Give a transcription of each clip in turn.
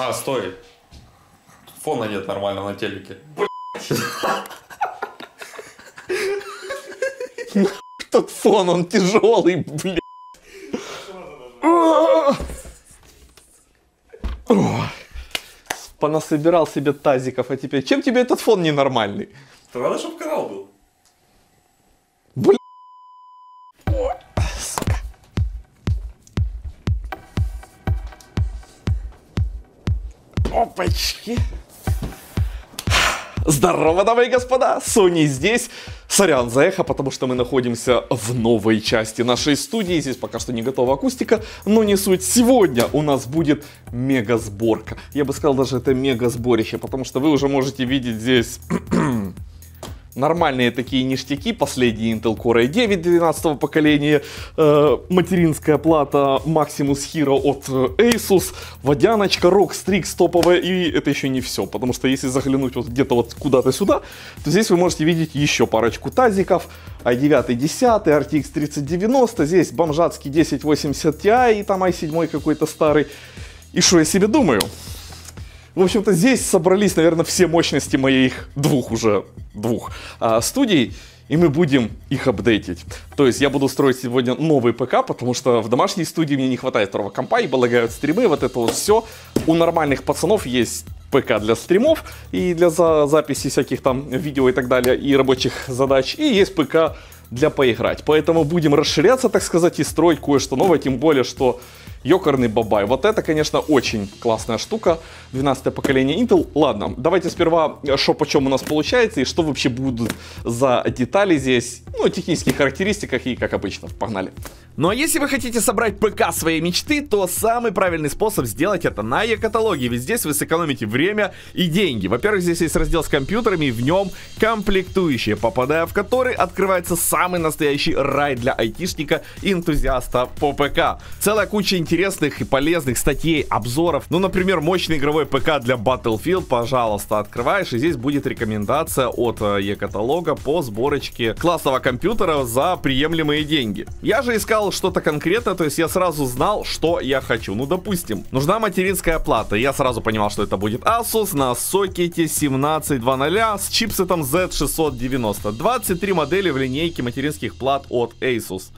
А, стой. Фона нет нормально на телеке. Тот фон, он тяжелый, блядь. Понасобирал себе тазиков, а теперь... Чем тебе этот фон ненормальный? То надо, чтобы канал был. Опачки. Здорово, дамы и господа, Сони здесь. Сорян за эхо, потому что мы находимся в новой части нашей студии. Здесь пока что не готова акустика, но не суть. Сегодня у нас будет мега сборка. Я бы сказал даже это мега сборище, потому что вы уже можете видеть здесь нормальные такие ништяки, последний Intel Core i9 12 поколения, э, материнская плата Maximus Hero от э, Asus, водяночка, ROG Strix топовая, и это еще не все, потому что если заглянуть вот где-то вот куда-то сюда, то здесь вы можете видеть еще парочку тазиков, i9 10, RTX 3090, здесь бомжатский 1080 Ti и там i7 какой-то старый. И что я себе думаю? В общем-то, здесь собрались, наверное, все мощности моих двух уже, двух а, студий, и мы будем их апдейтить. То есть я буду строить сегодня новый ПК, потому что в домашней студии мне не хватает второго компа, ибо лагают стримы, вот это вот все. У нормальных пацанов есть ПК для стримов и для за записи всяких там видео и так далее, и рабочих задач, и есть ПК для поиграть. Поэтому будем расширяться, так сказать, и строить кое-что новое, тем более, что Ёкарный бабай. Вот это, конечно, очень классная штука. 12 поколение Intel. Ладно, давайте сперва, что почем у нас получается и что вообще будут за детали здесь. Ну, технических характеристиках и как обычно. Погнали. Ну а если вы хотите собрать ПК своей мечты, то самый правильный способ сделать это на e-каталоге, ведь здесь вы сэкономите время и деньги. Во-первых, здесь есть раздел с компьютерами, и в нем комплектующие, попадая в который открывается самый настоящий рай для айтишника и энтузиаста по ПК. Целая куча интересных и полезных статей, обзоров. Ну, например, мощный игровой ПК для Battlefield, пожалуйста, открываешь, и здесь будет рекомендация от e-каталога по сборочке классного компьютера за приемлемые деньги. Я же искал что-то конкретное, то есть я сразу знал, что я хочу. Ну, допустим, нужна материнская плата. Я сразу понимал, что это будет Asus на сокете 17.2.0 с чипсетом Z690. 23 модели в линейке материнских плат от Asus.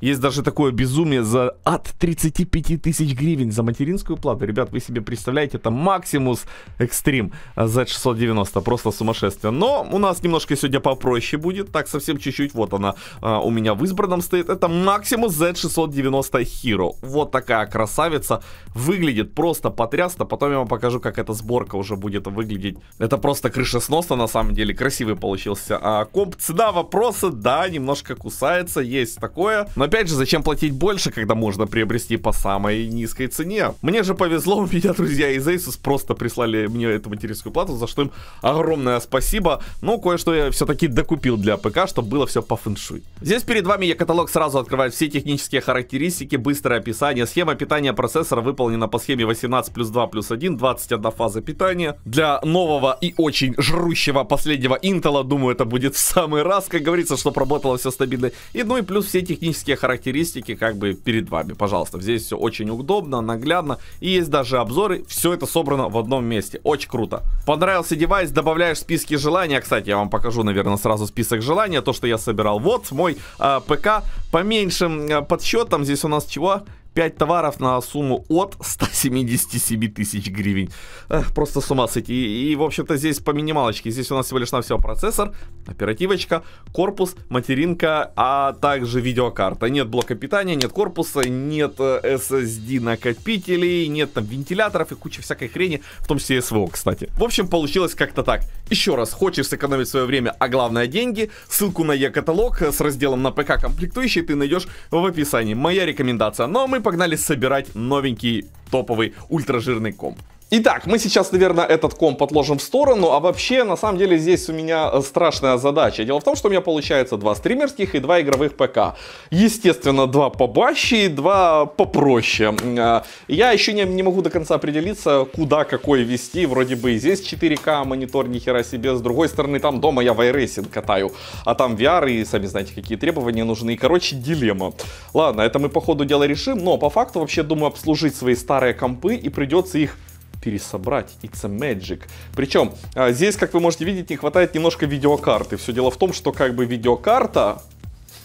Есть даже такое безумие за от 35 тысяч гривен за материнскую плату. Ребят, вы себе представляете, это Maximus Extreme Z690. Просто сумасшествие. Но у нас немножко сегодня попроще будет. Так, совсем чуть-чуть. Вот она а, у меня в избранном стоит. Это Maximus Z690 Hero. Вот такая красавица. Выглядит просто потрясно. Потом я вам покажу, как эта сборка уже будет выглядеть. Это просто крышесносно на самом деле. Красивый получился а, комп. Цена вопроса, да, немножко кусается. Есть такое. Но опять же, зачем платить больше, когда можно приобрести по самой низкой цене? Мне же повезло, у меня друзья из Asus просто прислали мне эту материнскую плату, за что им огромное спасибо. Но кое-что я все-таки докупил для ПК, чтобы было все по фэншуй. Здесь перед вами я каталог сразу открывает все технические характеристики, быстрое описание. Схема питания процессора выполнена по схеме 18 плюс 2 плюс 1, 21 фаза питания. Для нового и очень жрущего последнего Intel, думаю, это будет в самый раз, как говорится, чтобы работало все стабильно. И ну и плюс все технические характеристики как бы перед вами, пожалуйста. Здесь все очень удобно, наглядно. И есть даже обзоры. Все это собрано в одном месте. Очень круто. Понравился девайс, добавляешь списки желания. Кстати, я вам покажу, наверное, сразу список желания. То, что я собирал. Вот мой э, ПК по меньшим э, подсчетам. Здесь у нас чего? 5 товаров на сумму от 177 тысяч гривен. Эх, просто с ума сойти. И, и, в общем-то, здесь по минималочке. Здесь у нас всего лишь на все процессор, оперативочка, корпус, материнка, а также видеокарта. Нет блока питания, нет корпуса, нет э, SSD накопителей, нет там вентиляторов и куча всякой хрени, в том числе СВО, кстати. В общем, получилось как-то так. Еще раз, хочешь сэкономить свое время, а главное деньги, ссылку на e-каталог с разделом на ПК комплектующий ты найдешь в описании. Моя рекомендация. Но мы погнали собирать новенький топовый ультражирный комп. Итак, мы сейчас, наверное, этот комп отложим в сторону, а вообще, на самом деле, здесь у меня э, страшная задача. Дело в том, что у меня получается два стримерских и два игровых ПК. Естественно, два побаще и два попроще. Э, я еще не, не могу до конца определиться, куда какой вести. Вроде бы и здесь 4К монитор, ни хера себе. С другой стороны, там дома я в iRacing катаю, а там VR, и сами знаете, какие требования нужны. И, короче, дилемма. Ладно, это мы по ходу дела решим, но по факту вообще думаю обслужить свои старые компы, и придется их пересобрать. It's a magic. Причем а, здесь, как вы можете видеть, не хватает немножко видеокарты. Все дело в том, что как бы видеокарта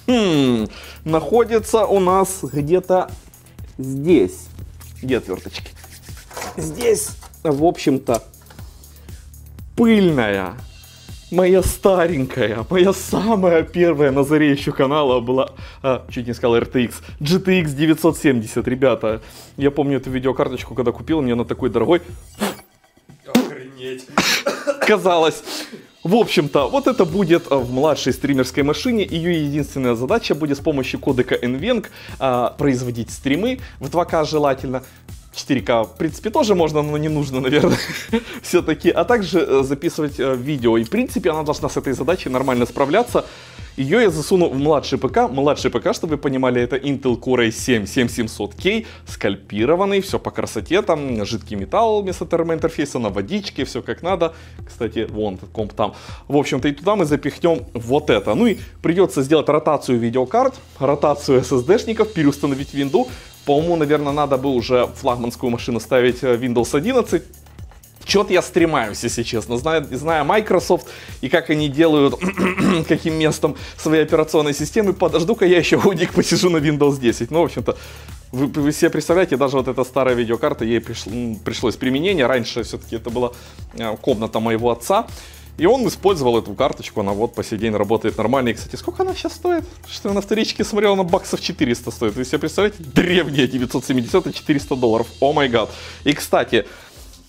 хм, находится у нас где-то здесь. Где отверточки? Здесь, в общем-то, пыльная. Моя старенькая, моя самая первая на заре еще канала была, а, чуть не сказал RTX, GTX 970, ребята. Я помню эту видеокарточку, когда купил, мне она такой дорогой. Охренеть. Казалось. В общем-то, вот это будет а, в младшей стримерской машине. Ее единственная задача будет с помощью кодека NVENC а, производить стримы в 2К желательно. 4К, в принципе, тоже можно, но не нужно, наверное, все-таки. А также э, записывать э, видео. И, в принципе, она должна с этой задачей нормально справляться. Ее я засуну в младший ПК. Младший ПК, чтобы вы понимали, это Intel Core i7 7700K, скальпированный, все по красоте, там жидкий металл вместо термоинтерфейса, на водичке, все как надо. Кстати, вон комп там. В общем-то, и туда мы запихнем вот это. Ну и придется сделать ротацию видеокарт, ротацию SSD-шников, переустановить винду. По уму, наверное, надо бы уже флагманскую машину ставить э, Windows 11. Чё-то я стремаюсь, если честно, зная, зная Microsoft и как они делают, каким местом своей операционной системы, подожду-ка я еще годик посижу на Windows 10. Ну, в общем-то, вы, вы себе представляете, даже вот эта старая видеокарта, ей пришло, пришлось применение. Раньше все-таки это была э, комната моего отца. И он использовал эту карточку, она вот по сей день работает нормально. И, кстати, сколько она сейчас стоит? Что я на вторичке смотрел, она баксов 400 стоит. Вы себе представляете? Древняя 970 и 400 долларов. О май гад. И, кстати,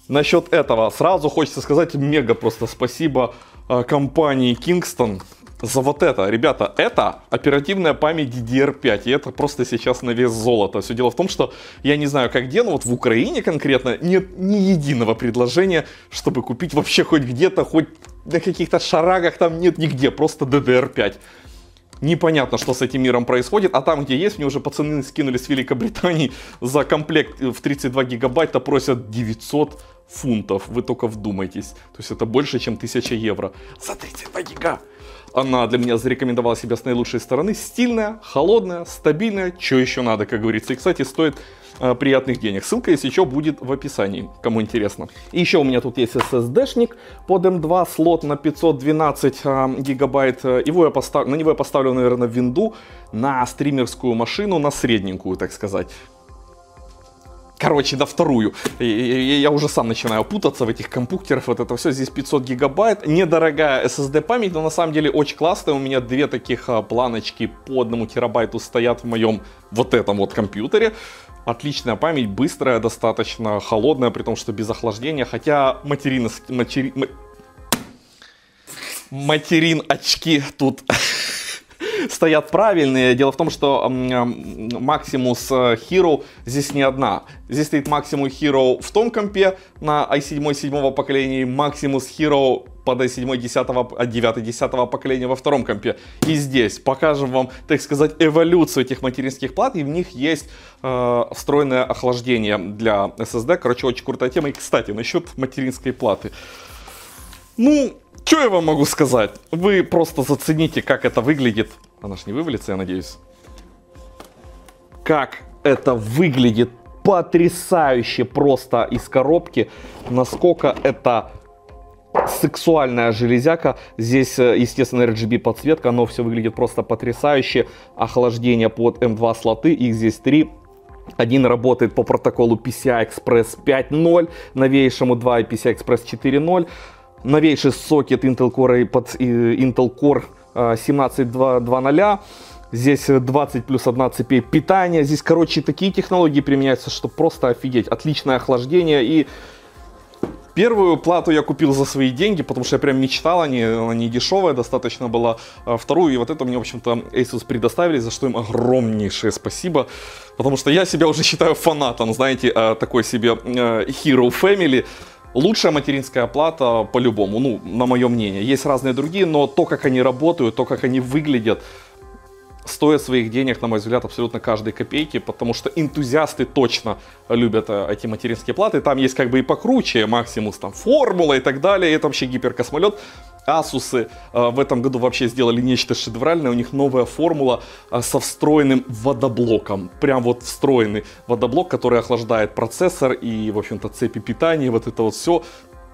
насчет этого сразу хочется сказать мега просто спасибо э, компании Kingston за вот это. Ребята, это оперативная память DDR5, и это просто сейчас на вес золота. Все дело в том, что я не знаю, как где, но вот в Украине конкретно нет ни единого предложения, чтобы купить вообще хоть где-то, хоть на каких-то шарагах там нет нигде, просто DDR5. Непонятно, что с этим миром происходит, а там, где есть, мне уже пацаны скинули с Великобритании за комплект в 32 гигабайта просят 900 фунтов. Вы только вдумайтесь. То есть это больше, чем 1000 евро. За 32 гига. Она для меня зарекомендовала себя с наилучшей стороны. Стильная, холодная, стабильная. Что еще надо, как говорится. И, кстати, стоит э, приятных денег. Ссылка, если что, будет в описании, кому интересно. И еще у меня тут есть SSD-шник под M2, слот на 512 э, гигабайт. Его я постав... На него я поставлю, наверное, винду на стримерскую машину, на средненькую, так сказать. Короче, на вторую. Я уже сам начинаю путаться в этих компьютерах. Вот это все. Здесь 500 гигабайт. Недорогая SSD память, но на самом деле очень классная. У меня две таких а, планочки по одному терабайту стоят в моем вот этом вот компьютере. Отличная память, быстрая, достаточно холодная, при том, что без охлаждения. Хотя материн, матери, материн очки тут стоят правильные. Дело в том, что Maximus э, Hero здесь не одна. Здесь стоит Maximus Hero в том компе на i7 седьмого поколения, Maximus Hero под i7 10, 9 10 поколения во втором компе. И здесь покажем вам, так сказать, эволюцию этих материнских плат, и в них есть э, встроенное охлаждение для SSD. Короче, очень крутая тема. И, кстати, насчет материнской платы. Ну, что я вам могу сказать? Вы просто зацените, как это выглядит. Она ж не вывалится, я надеюсь. Как это выглядит потрясающе просто из коробки. Насколько это сексуальная железяка. Здесь, э, естественно, RGB подсветка, но все выглядит просто потрясающе. Охлаждение под M2 слоты, их здесь три. Один работает по протоколу PCI Express 5.0, новейшему 2 и PCI Express 4.0. Новейший сокет Intel Core под Intel Core 17.2.0. Здесь 20 плюс 1 цепей питания. Здесь, короче, такие технологии применяются, что просто офигеть. Отличное охлаждение и Первую плату я купил за свои деньги, потому что я прям мечтал, они, не дешевая достаточно была. А вторую, и вот это мне, в общем-то, Asus предоставили, за что им огромнейшее спасибо. Потому что я себя уже считаю фанатом, знаете, а, такой себе э, Hero Family. Лучшая материнская плата по-любому, ну, на мое мнение. Есть разные другие, но то, как они работают, то, как они выглядят, стоит своих денег, на мой взгляд, абсолютно каждой копейки, потому что энтузиасты точно любят э, эти материнские платы. Там есть как бы и покруче, Максимус, там, Формула и так далее, это вообще гиперкосмолет. Asus в этом году вообще сделали нечто шедевральное. У них новая формула а, со встроенным водоблоком. Прям вот встроенный водоблок, который охлаждает процессор и, в общем-то, цепи питания. Вот это вот все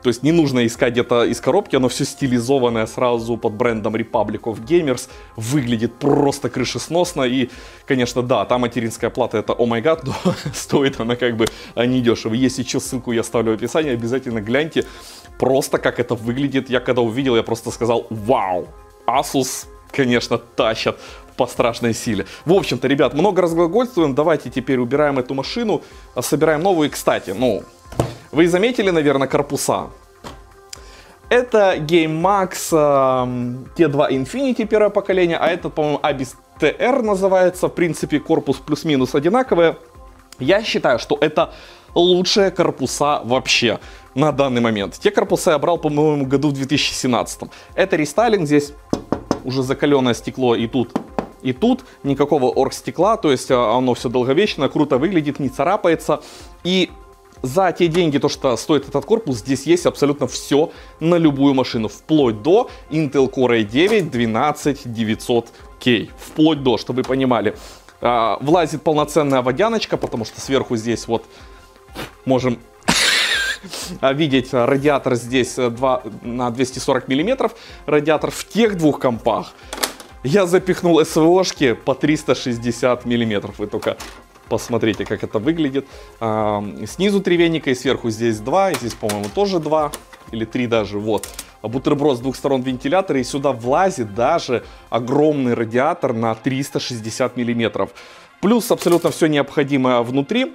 то есть не нужно искать где-то из коробки, оно все стилизованное сразу под брендом Republic of Gamers, выглядит просто крышесносно и, конечно, да, та материнская плата это о май гад, но стоит она как бы а, недешево. Если что, ссылку я оставлю в описании, обязательно гляньте просто как это выглядит. Я когда увидел, я просто сказал, вау, Asus, конечно, тащат по страшной силе. В общем-то, ребят, много разглагольствуем, давайте теперь убираем эту машину, а собираем новую. И, кстати, ну, вы заметили, наверное, корпуса? Это GameMax э, T2 Infinity первое поколение, а этот, по-моему, Abyss TR называется. В принципе, корпус плюс-минус одинаковый. Я считаю, что это лучшие корпуса вообще на данный момент. Те корпуса я брал, по-моему, году в 2017. Это рестайлинг, здесь уже закаленное стекло и тут и тут никакого оргстекла, то есть а, оно все долговечно, круто выглядит, не царапается. И за те деньги, то, что стоит этот корпус, здесь есть абсолютно все на любую машину, вплоть до Intel Core i9 12900K, вплоть до, чтобы вы понимали. А, влазит полноценная водяночка, потому что сверху здесь вот можем видеть радиатор здесь 2, на 240 миллиметров, радиатор в тех двух компах. Я запихнул СВОшки по 360 миллиметров. Вы только Посмотрите, как это выглядит. А, снизу три веника и сверху здесь два. И здесь, по-моему, тоже два или три даже. Вот. А бутерброд с двух сторон вентилятора. И сюда влазит даже огромный радиатор на 360 миллиметров. Плюс абсолютно все необходимое внутри.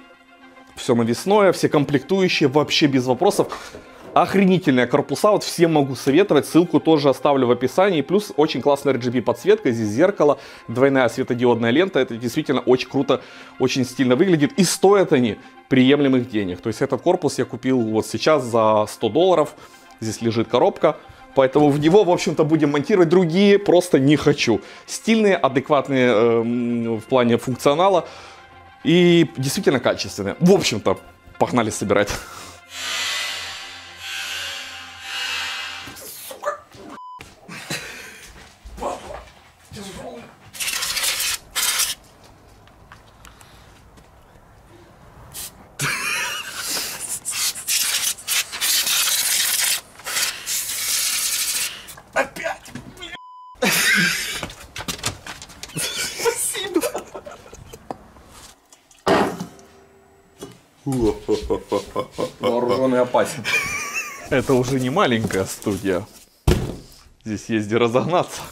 Все навесное, все комплектующие, вообще без вопросов. Охренительные корпуса, вот всем могу советовать, ссылку тоже оставлю в описании. Плюс очень классная RGB подсветка, здесь зеркало, двойная светодиодная лента, это действительно очень круто, очень стильно выглядит. И стоят они приемлемых денег. То есть этот корпус я купил вот сейчас за 100 долларов, здесь лежит коробка. Поэтому в него, в общем-то, будем монтировать. Другие просто не хочу. Стильные, адекватные э, в плане функционала. И действительно качественные. В общем-то, погнали собирать. Это уже не маленькая студия. Здесь есть где разогнаться.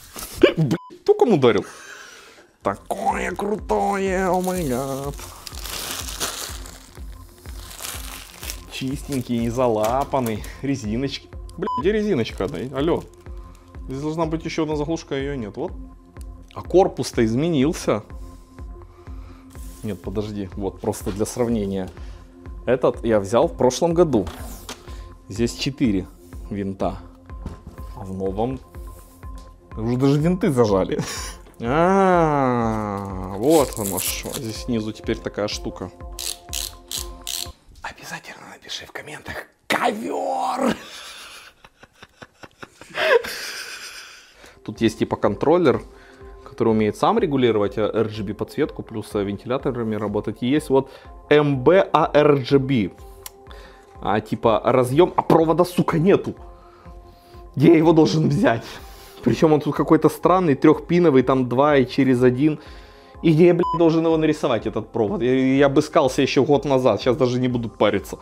Блин, кто кому ударил? Такое крутое, о май гад. Чистенький, не залапанный. Резиночки. Блин, где резиночка? Да? Алло. Здесь должна быть еще одна заглушка, а ее нет. Вот. А корпус-то изменился. Нет, подожди. Вот, просто для сравнения. Этот я взял в прошлом году. Здесь 4 винта. А в новом уже даже винты зажали. А, вот оно что. Здесь снизу теперь такая штука. Обязательно напиши в комментах ковер. Тут есть типа контроллер, который умеет сам регулировать RGB подсветку, плюс вентиляторами работать. И есть вот MBA А, типа разъем, а провода, сука, нету. Я его должен взять? Причем он тут какой-то странный, трехпиновый, там два и через один. И где я, блядь, должен его нарисовать, этот провод? Я, я обыскался еще год назад, сейчас даже не буду париться.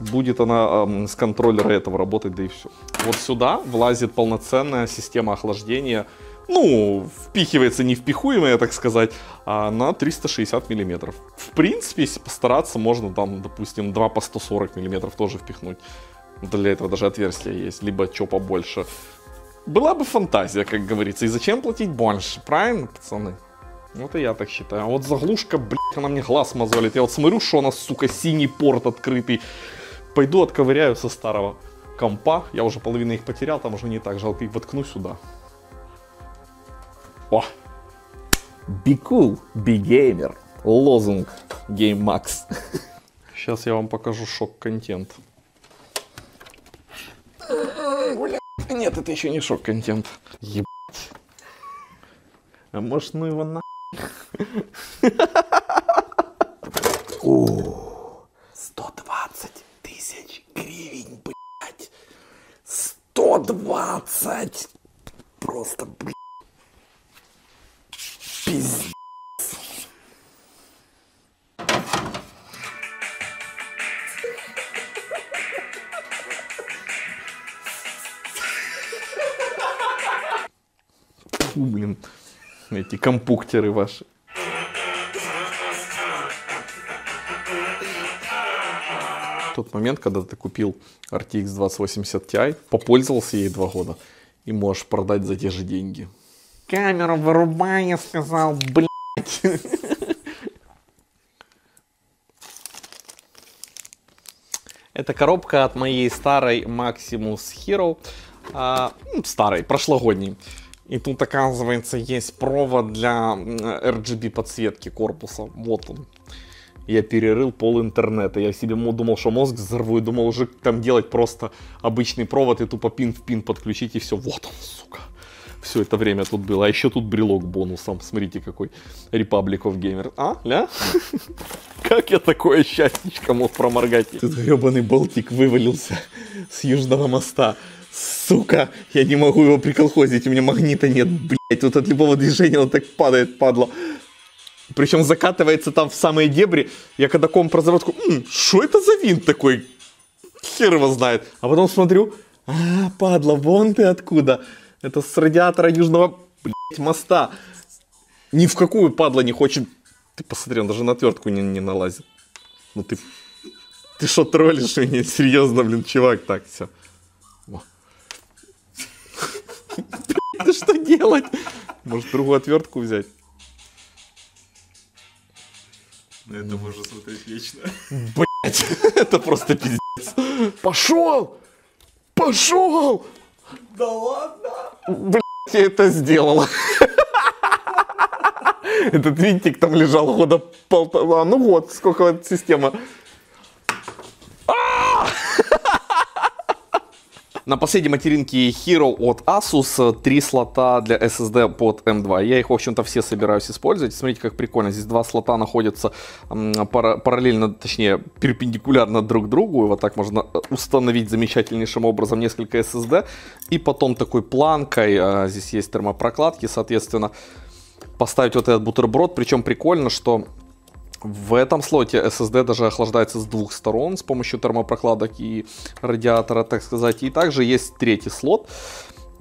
Будет она эм, с контроллера этого работать, да и все. Вот сюда влазит полноценная система охлаждения ну, впихивается невпихуемое, так сказать, а на 360 миллиметров. В принципе, если постараться, можно там, допустим, 2 по 140 миллиметров тоже впихнуть. Для этого даже отверстия есть, либо что побольше. Была бы фантазия, как говорится. И зачем платить больше, правильно, пацаны? Вот и я так считаю. А вот заглушка, блядь, она мне глаз мозолит. Я вот смотрю, что она, сука, синий порт открытый. Пойду отковыряю со старого компа. Я уже половину их потерял, там уже не так жалко. И воткну сюда. О! Be cool, be gamer. Лозунг Game Max. Сейчас я вам покажу шок-контент. Нет, это еще не шок-контент. Ебать. А может, ну его на... О, 120 тысяч гривен, блядь. 120. Просто, блядь. Пиздец. Блин. Эти компуктеры ваши. Тот момент, когда ты купил RTX 2080 Ti, попользовался ей два года и можешь продать за те же деньги. Камеру вырубай, я сказал, блядь. Это коробка от моей старой Maximus Hero. а, ну, старой, прошлогодней. И тут, оказывается, есть провод для RGB подсветки корпуса. Вот он. Я перерыл пол интернета. Я себе думал, что мозг взорву, и думал уже там делать просто обычный провод и тупо пин в пин подключить, и все. Вот он, сука. Все это время тут было. А еще тут брелок бонусом. Смотрите, какой Republic of Gamer. А, ля? Как я такое счастьечко мог проморгать? Тут гребаный болтик вывалился с южного моста. Сука, я не могу его приколхозить, у меня магнита нет, блять, тут от любого движения он так падает, падло. Причем закатывается там в самые дебри. Я когда комп разработку, что это за винт такой? Хер его знает. А потом смотрю, а, падла, вон ты откуда. Это с радиатора южного, блядь, моста. Ни в какую падла не хочет. Ты посмотри, он даже на отвертку не, не налазит. Ну ты... Ты что, троллишь меня? Серьезно, блин, чувак, так, все. Да что делать? Может, другую отвертку взять? На это можно смотреть вечно. Блять, это просто пиздец. Пошел! Пошел! Да ладно? Блять, я это сделал. Этот винтик там лежал года полтора, ну вот, сколько система. На последней материнке Hero от Asus три слота для SSD под M2. Я их, в общем-то, все собираюсь использовать. Смотрите, как прикольно. Здесь два слота находятся параллельно, точнее, перпендикулярно друг другу. И вот так можно э, установить замечательнейшим образом несколько SSD. И потом такой планкой, э, здесь есть термопрокладки, соответственно, поставить вот этот бутерброд. Причем прикольно, что в этом слоте SSD даже охлаждается с двух сторон с помощью термопрокладок и радиатора, так сказать. И также есть третий слот.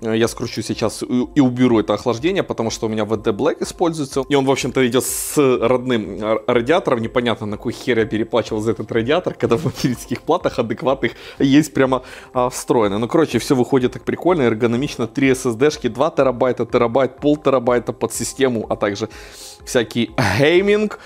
Э, Я скручу сейчас и уберу это охлаждение, потому что у меня VD Black используется. И он, в общем-то, идет с родным р- радиатором. Непонятно, на какой хер я переплачивал за этот радиатор, когда в материнских платах адекватных есть прямо а, встроены. Ну, короче, все выходит так прикольно, эргономично. 3 SSD-шки, 2 терабайта, терабайт, пол терабайта под систему, а также всякий гейминг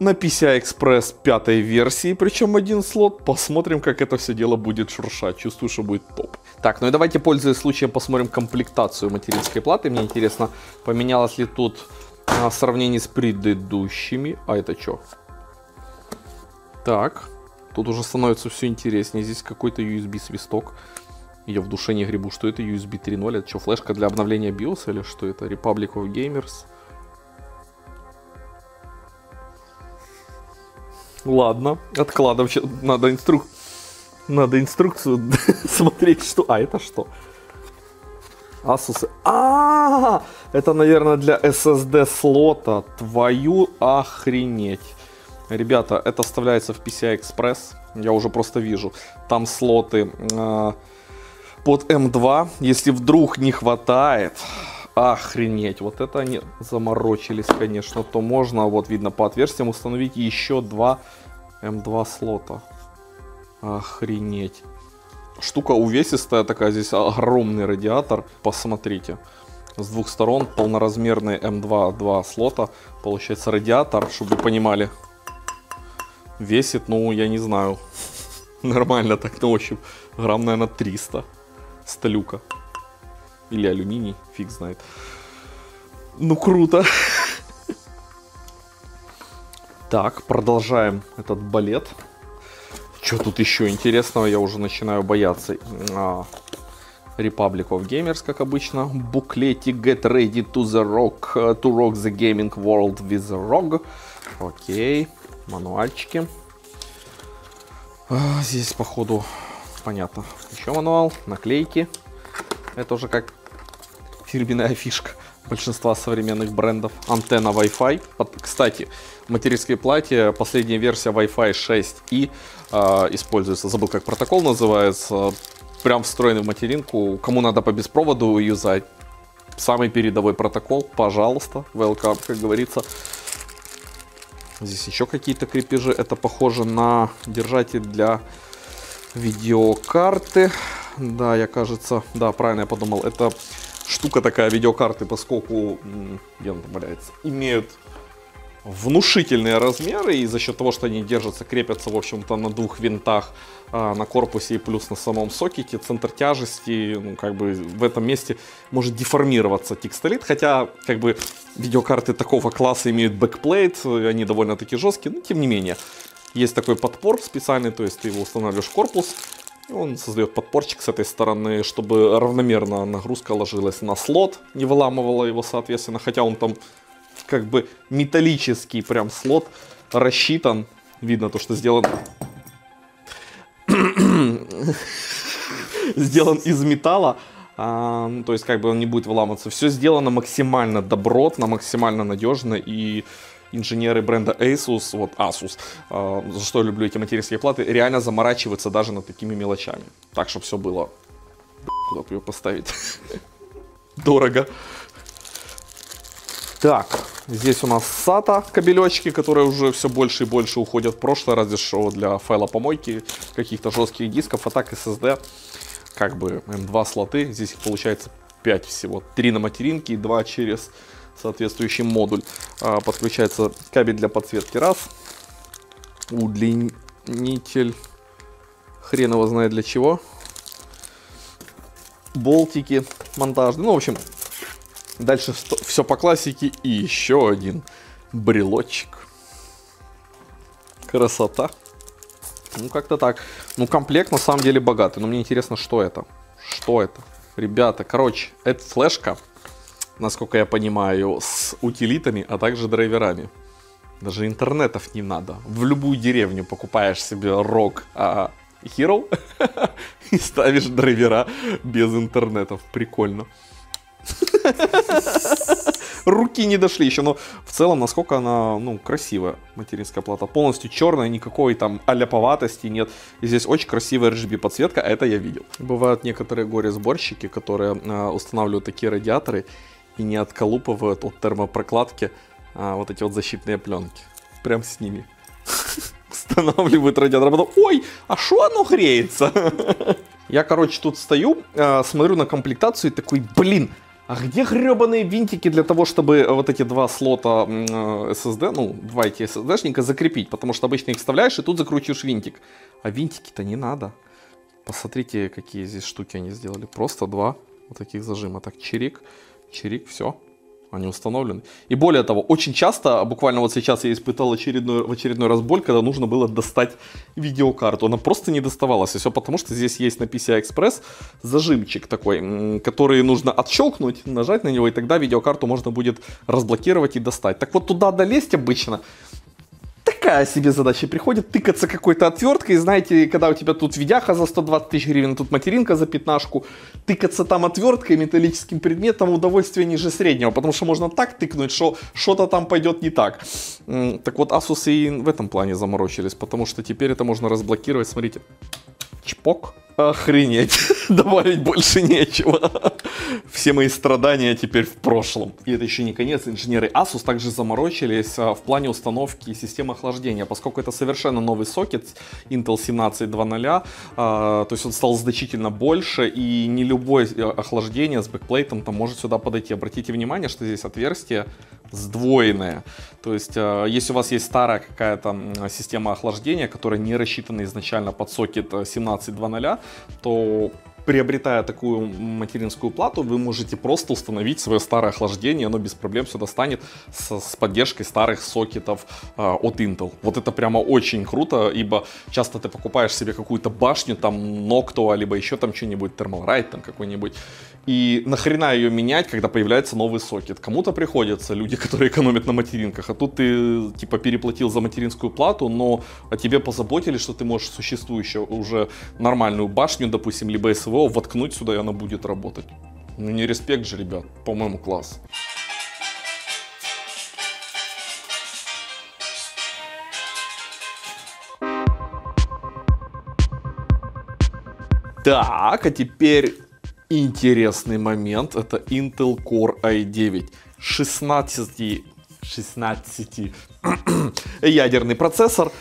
на PCI Express пятой версии, причем один слот. Посмотрим, как это все дело будет шуршать. Чувствую, что будет топ. Так, ну и давайте, пользуясь случаем, посмотрим комплектацию материнской платы. Мне интересно, поменялось ли тут а, в сравнении с предыдущими. А это что? Так, тут уже становится все интереснее. Здесь какой-то USB-свисток. Я в душе не гребу, что это USB 3.0. Это что, флешка для обновления BIOS или что это? Republic of Gamers. Ладно, откладываем. Надо инструк... Надо инструкцию смотреть, что... А, это что? Asus. А, это, наверное, для SSD слота. Твою охренеть. Ребята, это вставляется в PCI Express. Я уже просто вижу. Там слоты э, под M2. Если вдруг не хватает, охренеть. Вот это они заморочились, конечно. То можно, вот видно по отверстиям, установить еще два M2 слота. Охренеть. Штука увесистая такая, здесь огромный радиатор. Посмотрите. С двух сторон полноразмерный M2 два слота. Получается радиатор, чтобы вы понимали. Весит, ну, я не знаю. Нормально так на ощупь. Грамм, наверное, 300. Сталюка. Или алюминий, фиг знает. Ну, круто. Так, продолжаем этот балет. Что тут еще интересного, я уже начинаю бояться. А, Republic of Gamers, как обычно. Буклетик Get Ready to the Rock, to Rock the Gaming World with the ROG. Окей, мануальчики. А, здесь, походу, понятно. Еще мануал, наклейки. Это уже как фирменная фишка большинства современных брендов. Антенна Wi-Fi. Кстати, в материнской плате последняя версия Wi-Fi 6 и а, используется. Забыл, как протокол называется. Прям встроенный в материнку. Кому надо по беспроводу юзать. Самый передовой протокол, пожалуйста, welcome, как говорится. Здесь еще какие-то крепежи. Это похоже на держатель для видеокарты. Да, я кажется, да, правильно я подумал. Это штука такая видеокарты, поскольку, где он там имеют внушительные размеры, и за счет того, что они держатся, крепятся, в общем-то, на двух винтах а, на корпусе и плюс на самом сокете, центр тяжести, ну, как бы в этом месте может деформироваться текстолит, хотя, как бы, видеокарты такого класса имеют backplate, они довольно-таки жесткие, но тем не менее. Есть такой подпор специальный, то есть ты его устанавливаешь в корпус, он создает подпорчик с этой стороны, чтобы равномерно нагрузка ложилась на слот, не выламывала его, соответственно, хотя он там как бы металлический прям слот рассчитан. Видно то, что сделан сделан из металла, а, ну, то есть как бы он не будет выламываться. Все сделано максимально добротно, максимально надежно и инженеры бренда Asus, вот Asus, а, за что я люблю эти материнские платы, реально заморачиваются даже над такими мелочами. Так, чтобы все было... Куда бы ее поставить? Дорого. Так, здесь у нас SATA кабелечки, которые уже все больше и больше уходят в прошлое, разве что для файла помойки, каких-то жестких дисков, а так SSD, как бы M2 слоты, здесь их получается 5 всего, 3 на материнке и 2 через соответствующий модуль. А, подключается кабель для подсветки раз, удлинитель, хрен его знает для чего, болтики монтажные, ну, в общем, Дальше все по классике и еще один брелочек. Красота. Ну, как-то так. Ну, комплект на самом деле богатый. Но мне интересно, что это. Что это? Ребята, короче, это флешка, насколько я понимаю, с утилитами, а также драйверами. Даже интернетов не надо. В любую деревню покупаешь себе ROG а, Hero и ставишь драйвера без интернетов. Прикольно. Руки не дошли еще, но в целом, насколько она, ну, красивая материнская плата. Полностью черная, никакой там аляповатости нет. И здесь очень красивая RGB подсветка, это я видел. Бывают некоторые горе-сборщики, которые э, устанавливают такие радиаторы и не отколупывают от термопрокладки э, вот эти вот защитные пленки. Прям с ними. Устанавливают радиатор, а потом, ой, а что оно греется? Я, короче, тут стою, э, смотрю на комплектацию и такой, блин, а где гребаные винтики для того, чтобы вот эти два слота м, э, SSD, ну, два эти SSD-шника закрепить? Потому что обычно их вставляешь и тут закручиваешь винтик. А винтики-то не надо. Посмотрите, какие здесь штуки они сделали. Просто два вот таких зажима. Так, чирик, чирик, все. Они установлены. И более того, очень часто, буквально вот сейчас я испытал очередной, в очередной раз боль, когда нужно было достать видеокарту. Она просто не доставалась. И все потому, что здесь есть на PCI Express зажимчик такой, который нужно отщелкнуть, нажать на него, и тогда видеокарту можно будет разблокировать и достать. Так вот туда долезть обычно такая себе задача. Приходит тыкаться какой-то отверткой, знаете, когда у тебя тут видяха за 120 тысяч гривен, тут материнка за пятнашку, тыкаться там отверткой, металлическим предметом удовольствие ниже среднего, потому что можно так тыкнуть, что что-то там пойдет не так. Так вот, Asus и в этом плане заморочились, потому что теперь это можно разблокировать, смотрите. Чпок. Охренеть. Добавить больше нечего. Все мои страдания теперь в прошлом. И это еще не конец. Инженеры Asus также заморочились а, в плане установки системы охлаждения, поскольку это совершенно новый сокет Intel 17.2.0. а, То есть он стал значительно больше, и не любое э, охлаждение с бэкплейтом там может сюда подойти. Обратите внимание, что здесь отверстие сдвоенное. То есть, э, если у вас есть старая какая-то система охлаждения, которая не рассчитана изначально под сокет э, 17.2.0, то приобретая такую материнскую плату, вы можете просто установить свое старое охлаждение, оно без проблем сюда станет с, с поддержкой старых сокетов э, от Intel. Вот это прямо очень круто, ибо часто ты покупаешь себе какую-то башню, там Noctua, либо еще там что-нибудь, Thermalright там какой-нибудь, и нахрена ее менять, когда появляется новый сокет? Кому-то приходится, люди, которые экономят на материнках, а тут ты типа переплатил за материнскую плату, но о тебе позаботились, что ты можешь существующую уже нормальную башню, допустим, либо СВО воткнуть сюда, и она будет работать. Ну не респект же, ребят, по-моему, класс. Так, а теперь интересный момент. Это Intel Core i9. 16, 16 ядерный процессор,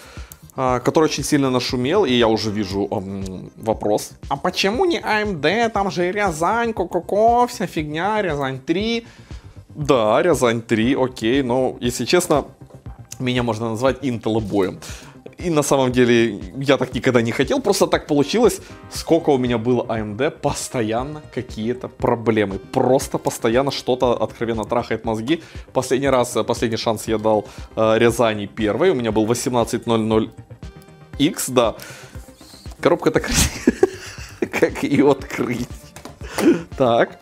который очень сильно нашумел, и я уже вижу эм, вопрос. А почему не AMD? Там же Рязань, ко-ко-ко, вся фигня, Рязань 3. Да, Рязань 3, окей, но, если честно, меня можно назвать Intel боем. И на самом деле я так никогда не хотел, просто так получилось. Сколько у меня было AMD, постоянно какие-то проблемы. Просто постоянно что-то откровенно трахает мозги. Последний раз, э, последний шанс я дал э, Рязани первой. У меня был 1800X, да. Коробка так. Как ее открыть? Так.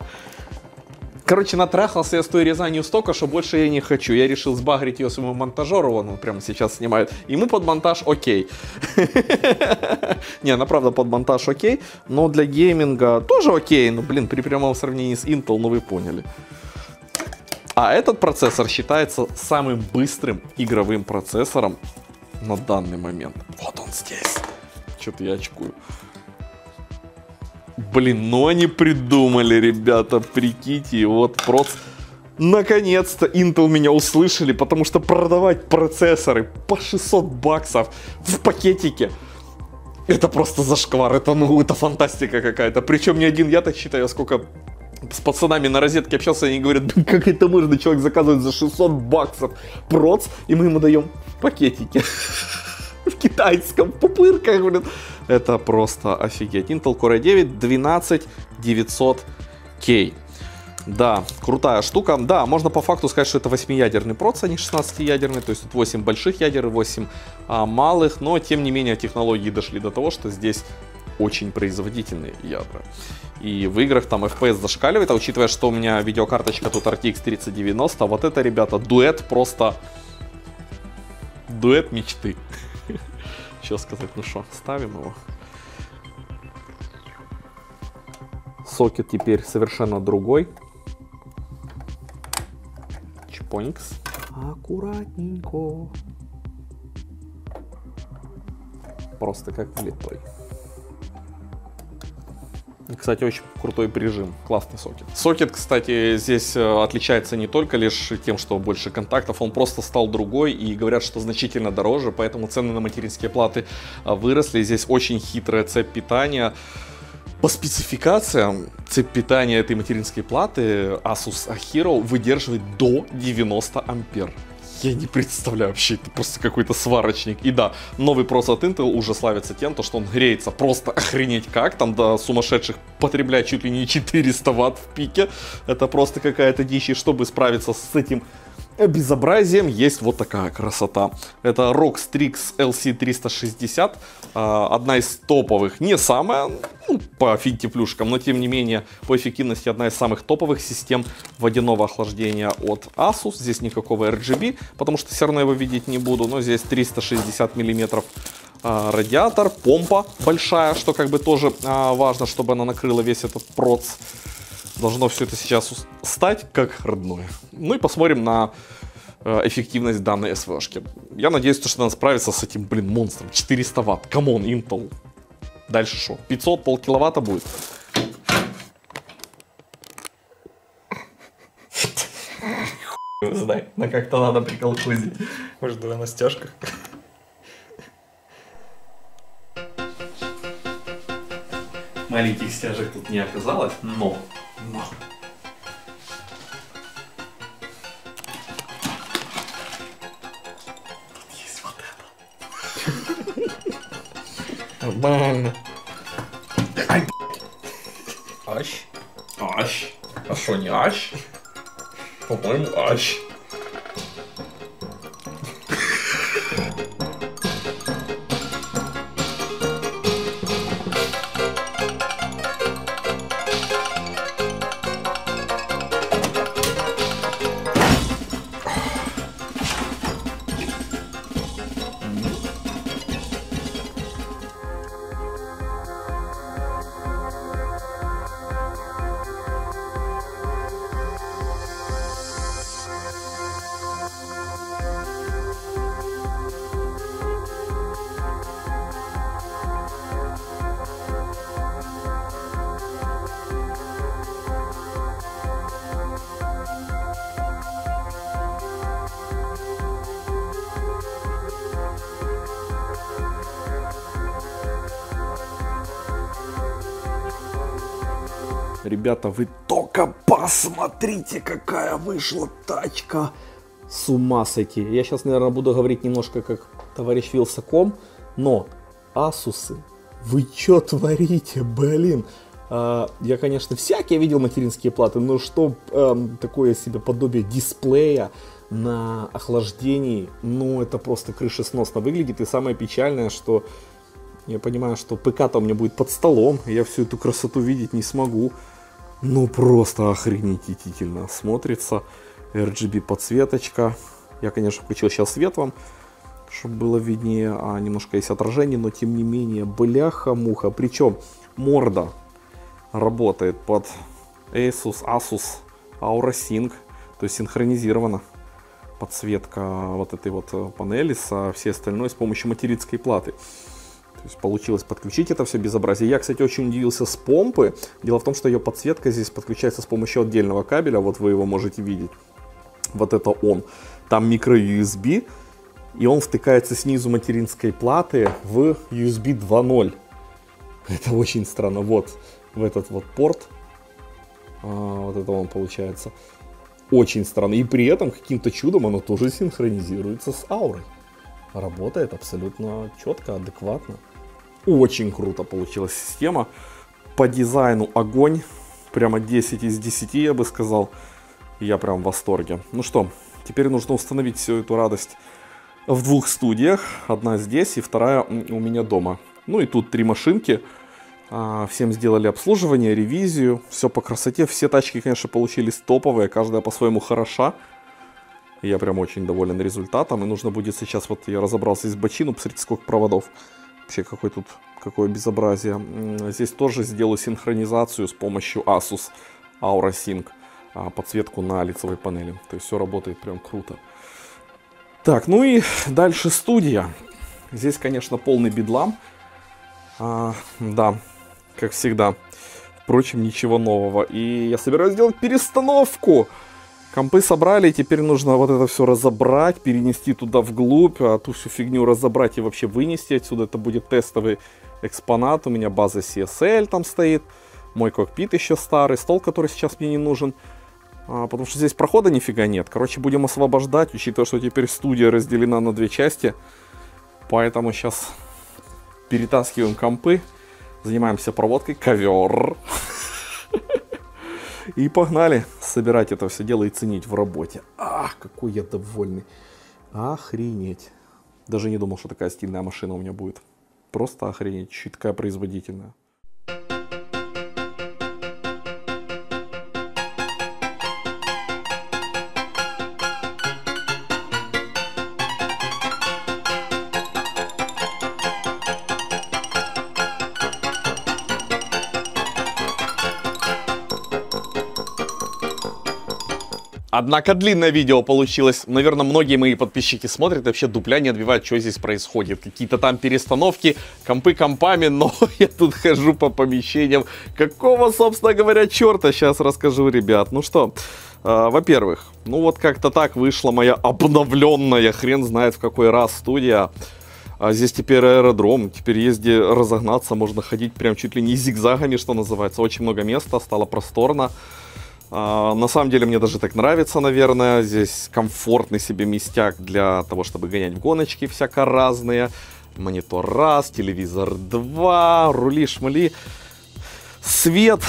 Короче, натрахался я с той Рязанью столько, что больше я не хочу. Я решил сбагрить ее своему монтажеру, он прямо сейчас снимает. Ему под монтаж окей. Не, она правда под монтаж окей, но для гейминга тоже окей. Ну, блин, при прямом сравнении с Intel, ну вы поняли. А этот процессор считается самым быстрым игровым процессором на данный момент. Вот он здесь. Что-то я очкую. Блин, ну они придумали, ребята, прикиньте, вот просто... Наконец-то Intel меня услышали, потому что продавать процессоры по 600 баксов в пакетике это просто зашквар, это, ну, это фантастика какая-то. Причем не один я так считаю, сколько с пацанами на розетке общался, они говорят, да как это можно, человек заказывает за 600 баксов проц, и мы ему даем в пакетике. В китайском, пупырках, блин. Это просто офигеть. Intel Core i9 12900K. Да, крутая штука. Да, можно по факту сказать, что это 8-ядерный проц, а не 16-ядерный. То есть тут 8 больших ядер и 8 а, малых. Но, тем не менее, технологии дошли до того, что здесь очень производительные ядра. И в играх там FPS зашкаливает, а учитывая, что у меня видеокарточка тут RTX 3090, вот это, ребята, дуэт просто... Дуэт мечты. Что сказать, ну что, ставим его. Сокет теперь совершенно другой. Чпоникс. Аккуратненько. Просто как влитой. Кстати, очень крутой прижим, классный сокет. Сокет, кстати, здесь э, отличается не только лишь тем, что больше контактов, он просто стал другой и говорят, что значительно дороже, поэтому цены на материнские платы э, выросли. Здесь очень хитрая цепь питания. По спецификациям цепь питания этой материнской платы Asus Hero выдерживает до 90 ампер. Я не представляю вообще, это просто какой-то сварочник. И да, новый прос от Intel уже славится тем, то, что он греется просто охренеть как, там до сумасшедших потребляет чуть ли не 400 ватт в пике. Это просто какая-то дичь, и чтобы справиться с этим безобразием есть вот такая красота. Это ROG Strix LC360, а, одна из топовых, не самая ну, по финтифлюшкам, но тем не менее по эффективности одна из самых топовых систем водяного охлаждения от Asus. Здесь никакого RGB, потому что все равно его видеть не буду, но здесь 360 миллиметров а, радиатор, помпа большая, что как бы тоже а, важно, чтобы она накрыла весь этот проц должно все это сейчас стать как родное. Ну и посмотрим на э, эффективность данной СВОшки. Я надеюсь, что она справится с этим, блин, монстром. 400 ватт. Come on, Intel. Дальше что? 500, полкиловатта будет? Знай, на как-то надо приколхузить. Может, давай на стяжках? Маленьких стяжек тут не оказалось, но но. Тут есть вот это. Нормально. Ай, Ащ. Ащ. А что, не ащ? По-моему, ащ. Ребята, вы только посмотрите, какая вышла тачка. С ума сойти. Я сейчас, наверное, буду говорить немножко как товарищ Вилсаком, но Асусы, вы что творите, блин? А, я, конечно, всякие видел материнские платы, но что эм, такое себе подобие дисплея на охлаждении, ну, это просто крышесносно выглядит. И самое печальное, что я понимаю, что ПК-то у меня будет под столом, я всю эту красоту видеть не смогу. Ну, просто охренетительно смотрится. RGB подсветочка. Я, конечно, включил сейчас свет вам, чтобы было виднее, а немножко есть отражение, но тем не менее, бляха-муха. Причем морда работает под Asus, Asus Aura Sync, то есть синхронизирована подсветка вот этой вот панели со всей остальной с помощью материнской платы. То есть получилось подключить это все безобразие. Я, кстати, очень удивился с помпы. Дело в том, что ее подсветка здесь подключается с помощью отдельного кабеля. Вот вы его можете видеть. Вот это он. Там микро USB. И он втыкается снизу материнской платы в USB 2.0. Это очень странно. Вот в этот вот порт. А, вот это он получается. Очень странно. И при этом каким-то чудом оно тоже синхронизируется с аурой. Работает абсолютно четко, адекватно. Очень круто получилась система. По дизайну огонь. Прямо 10 из 10, я бы сказал. Я прям в восторге. Ну что, теперь нужно установить всю эту радость в двух студиях. Одна здесь и вторая у меня дома. Ну и тут три машинки. А, всем сделали обслуживание, ревизию. Все по красоте. Все тачки, конечно, получились топовые. Каждая по-своему хороша. Я прям очень доволен результатом. И нужно будет сейчас, вот я разобрался из бочину, посмотрите, сколько проводов. Вообще, какой тут, какое безобразие. Здесь тоже сделаю синхронизацию с помощью Asus Aura Sync. А, подсветку на лицевой панели. То есть все работает прям круто. Так, ну и дальше студия. Здесь, конечно, полный бедлам. А, да, как всегда. Впрочем, ничего нового. И я собираюсь сделать перестановку. Компы собрали, теперь нужно вот это все разобрать, перенести туда вглубь, а ту всю фигню разобрать и вообще вынести отсюда. Это будет тестовый экспонат. У меня база CSL там стоит. Мой кокпит еще старый, стол, который сейчас мне не нужен. А, потому что здесь прохода нифига нет. Короче, будем освобождать, учитывая, что теперь студия разделена на две части. Поэтому сейчас перетаскиваем компы, занимаемся проводкой. Ковер. И погнали собирать это все дело и ценить в работе. Ах, какой я довольный. Охренеть. Даже не думал, что такая стильная машина у меня будет. Просто охренеть, такая производительная. Однако длинное видео получилось. Наверное, многие мои подписчики смотрят и вообще дупля не отбивают, что здесь происходит. Какие-то там перестановки, компы компами, но я тут хожу по помещениям. Какого, собственно говоря, черта, сейчас расскажу, ребят. Ну что, э, во-первых, ну вот как-то так вышла моя обновленная, хрен знает в какой раз студия. А здесь теперь аэродром, теперь где разогнаться, можно ходить прям чуть ли не зигзагами, что называется. Очень много места, стало просторно. А, на самом деле мне даже так нравится, наверное. Здесь комфортный себе местяк для того, чтобы гонять в гоночки всяко разные. Монитор раз, телевизор два, рули, шмали. Свет,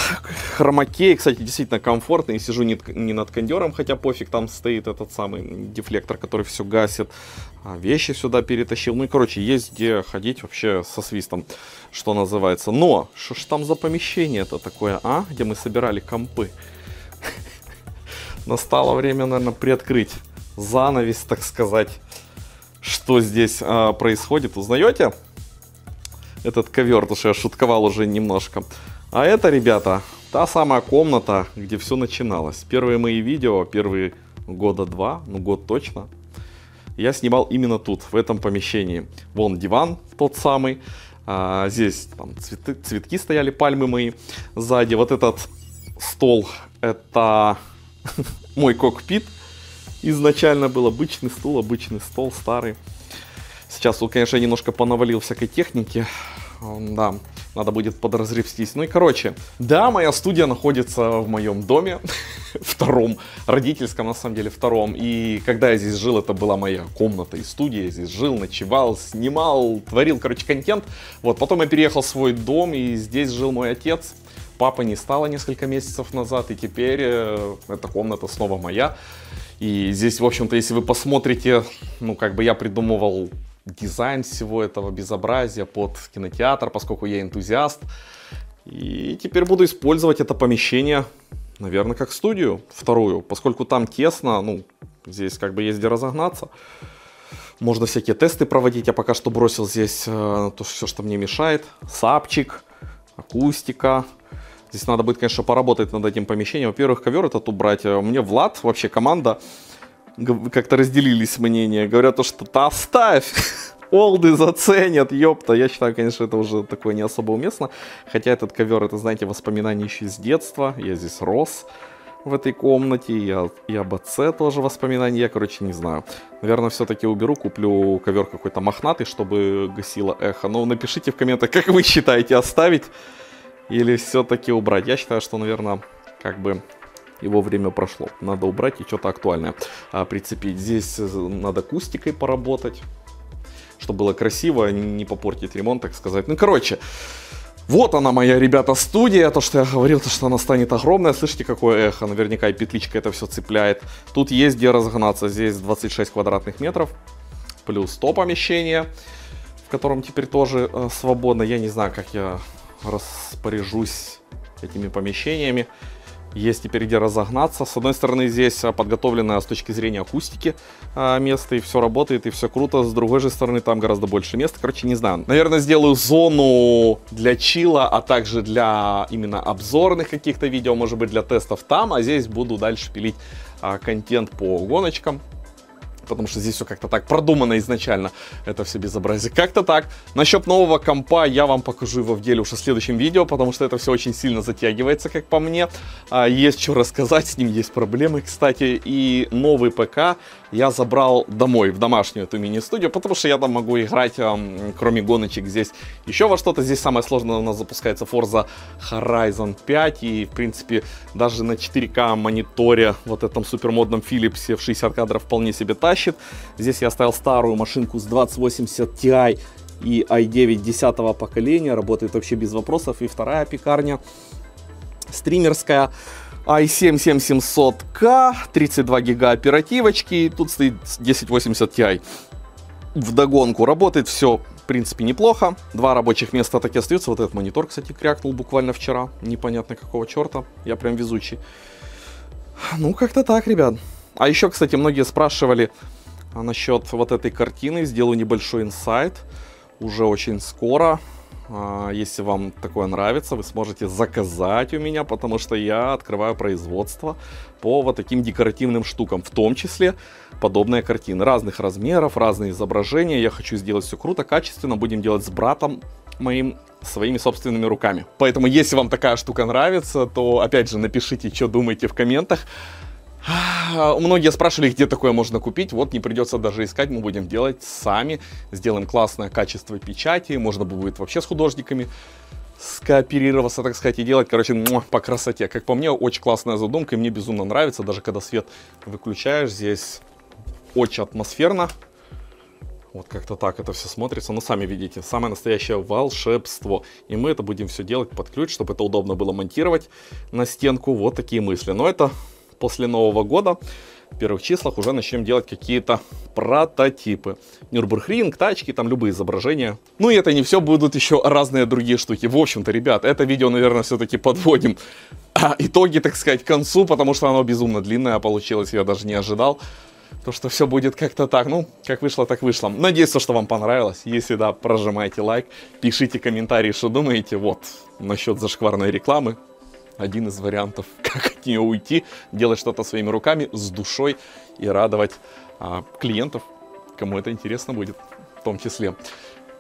хромакей, кстати, действительно комфортный. Сижу не, не над кондером, хотя пофиг, там стоит этот самый дефлектор, который все гасит. А вещи сюда перетащил. Ну и, короче, есть где ходить вообще со свистом, что называется. Но, что ж там за помещение это такое, а? Где мы собирали компы. Настало время, наверное, приоткрыть занавес, так сказать, что здесь а, происходит. Узнаете? Этот ковер, потому что я шутковал уже немножко. А это, ребята, та самая комната, где все начиналось. Первые мои видео, первые года два, ну год точно, я снимал именно тут, в этом помещении. Вон диван тот самый, а, здесь там цветы, цветки стояли, пальмы мои сзади. Вот этот стол, это мой кокпит. Изначально был обычный стул, обычный стол, старый. Сейчас он, конечно, немножко понавалил всякой техники. Да, надо будет подразребстись. Ну и короче, да, моя студия находится в моем доме, втором, родительском на самом деле втором. И когда я здесь жил, это была моя комната и студия. Я здесь жил, ночевал, снимал, творил, короче, контент. Вот, потом я переехал в свой дом, и здесь жил мой отец. Папа не стало несколько месяцев назад, и теперь э, эта комната снова моя. И здесь, в общем-то, если вы посмотрите, ну, как бы я придумывал дизайн всего этого безобразия под кинотеатр, поскольку я энтузиаст. И теперь буду использовать это помещение, наверное, как студию вторую, поскольку там тесно, ну, здесь как бы есть где разогнаться. Можно всякие тесты проводить. Я пока что бросил здесь э, то, все, что мне мешает. Сапчик, акустика. Здесь надо будет, конечно, поработать над этим помещением. Во-первых, ковер этот убрать. Э, мне Влад, вообще команда, как-то разделились мнения. Говорят, то, что да оставь, олды заценят, ёпта. Я считаю, конечно, это уже такое не особо уместно. Хотя этот ковер, это, знаете, воспоминания еще из детства. Я здесь рос в этой комнате, я, и об отце тоже воспоминания, я, короче, не знаю. Наверное, все-таки уберу, куплю ковер какой-то мохнатый, чтобы гасило эхо. Но напишите в комментах, как вы считаете, оставить или все-таки убрать. Я считаю, что, наверное, как бы его время прошло. Надо убрать и что-то актуальное а, прицепить. Здесь э, надо акустикой поработать, чтобы было красиво, не попортить ремонт, так сказать. Ну, короче, вот она моя, ребята, студия. То, что я говорил, то, что она станет огромная. Слышите, какое эхо? Наверняка и петличка это все цепляет. Тут есть где разгнаться. Здесь 26 квадратных метров. Плюс то помещение, в котором теперь тоже э, свободно. Я не знаю, как я распоряжусь этими помещениями. Есть теперь где разогнаться. С одной стороны, здесь а, подготовленное с точки зрения акустики а, место, и все работает, и все круто. С другой же стороны, там гораздо больше места. Короче, не знаю. Наверное, сделаю зону для чила, а также для именно обзорных каких-то видео, может быть, для тестов там. А здесь буду дальше пилить а, контент по гоночкам потому что здесь все как-то так продумано изначально, это все безобразие. Как-то так. Насчет нового компа я вам покажу его в деле уже в следующем видео, потому что это все очень сильно затягивается, как по мне. А, есть что рассказать, с ним есть проблемы, кстати. И новый ПК я забрал домой, в домашнюю эту мини-студию, потому что я там могу играть, кроме гоночек, здесь еще во что-то. Здесь самое сложное у нас запускается Forza Horizon 5, и, в принципе, даже на 4К мониторе, вот этом супермодном Philips в 60 кадров вполне себе тащит. Здесь я оставил старую машинку с 2080 Ti и i9 10 поколения, работает вообще без вопросов. И вторая пекарня стримерская i7-7700K, 32 гига оперативочки, и тут стоит 1080 Ti. В догонку работает все, в принципе, неплохо. Два рабочих места так и остаются. Вот этот монитор, кстати, крякнул буквально вчера. Непонятно какого черта. Я прям везучий. Ну, как-то так, ребят. А еще, кстати, многие спрашивали насчет вот этой картины. Сделаю небольшой инсайт. Уже очень скоро. А, если вам такое нравится, вы сможете заказать у меня, потому что я открываю производство по вот таким декоративным штукам, в том числе подобные картины. Разных размеров, разные изображения. Я хочу сделать все круто, качественно. Будем делать с братом моим своими собственными руками. Поэтому, если вам такая штука нравится, то, опять же, напишите, что думаете в комментах. Многие спрашивали, где такое можно купить. Вот не придется даже искать, мы будем делать сами. Сделаем классное качество печати. Можно будет вообще с художниками скооперироваться, так сказать, и делать, короче, по красоте. Как по мне, очень классная задумка, и мне безумно нравится, даже когда свет выключаешь, здесь очень атмосферно. Вот как-то так это все смотрится. Ну, сами видите, самое настоящее волшебство. И мы это будем все делать под ключ, чтобы это удобно было монтировать на стенку. Вот такие мысли. Но это после Нового года в первых числах уже начнем делать какие-то прототипы. Нюрбургринг, тачки, там любые изображения. Ну и это не все, будут еще разные другие штуки. В общем-то, ребят, это видео, наверное, все-таки подводим а, итоги, так сказать, к концу, потому что оно безумно длинное получилось, я даже не ожидал. То, что все будет как-то так, ну, как вышло, так вышло. Надеюсь, что вам понравилось. Если да, прожимайте лайк, пишите комментарии, что думаете. Вот, насчет зашкварной рекламы, один из вариантов, как от нее уйти, делать что-то своими руками, с душой и радовать а, клиентов, кому это интересно будет, в том числе.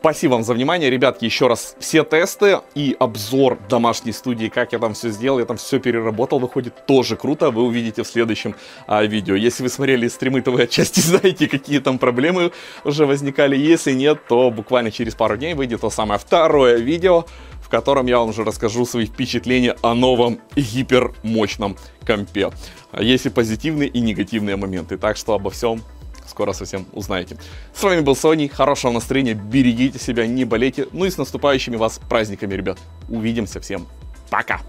Спасибо вам за внимание, ребятки, еще раз все тесты и обзор домашней студии, как я там все сделал, я там все переработал, выходит тоже круто, вы увидите в следующем а, видео. Если вы смотрели стримы, то вы отчасти знаете, какие там проблемы уже возникали, если нет, то буквально через пару дней выйдет то самое второе видео, котором я вам уже расскажу свои впечатления о новом гипермощном компе. Есть и позитивные, и негативные моменты, так что обо всем скоро совсем узнаете. С вами был Сони, хорошего настроения, берегите себя, не болейте, ну и с наступающими вас праздниками, ребят. Увидимся всем, пока!